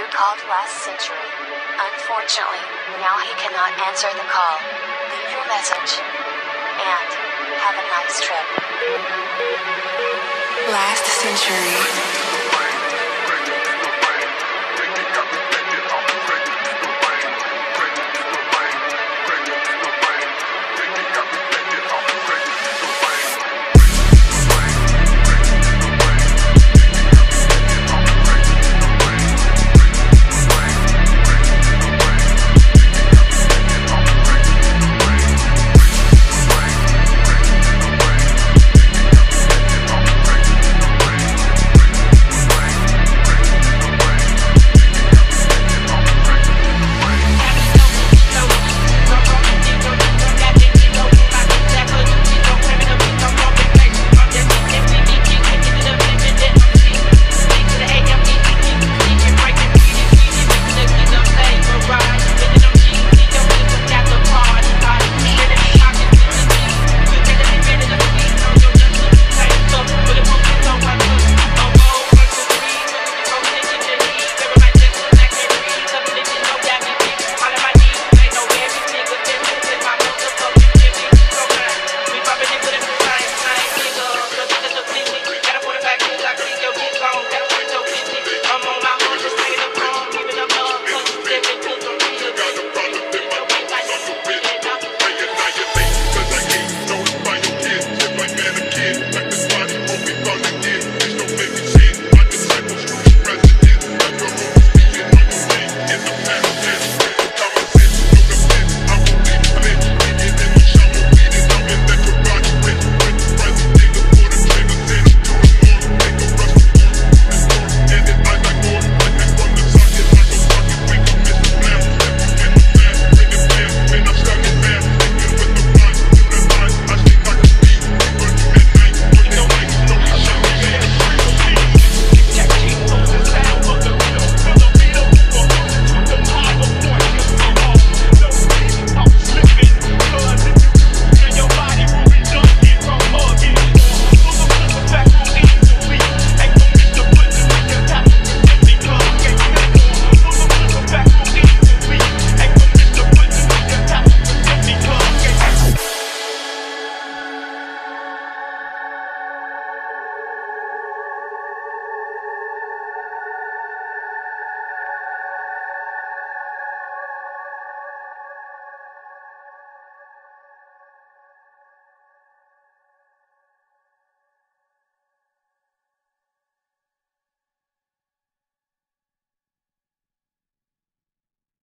You called last century. Unfortunately, now he cannot answer the call. Leave your message. And have a nice trip. Last century.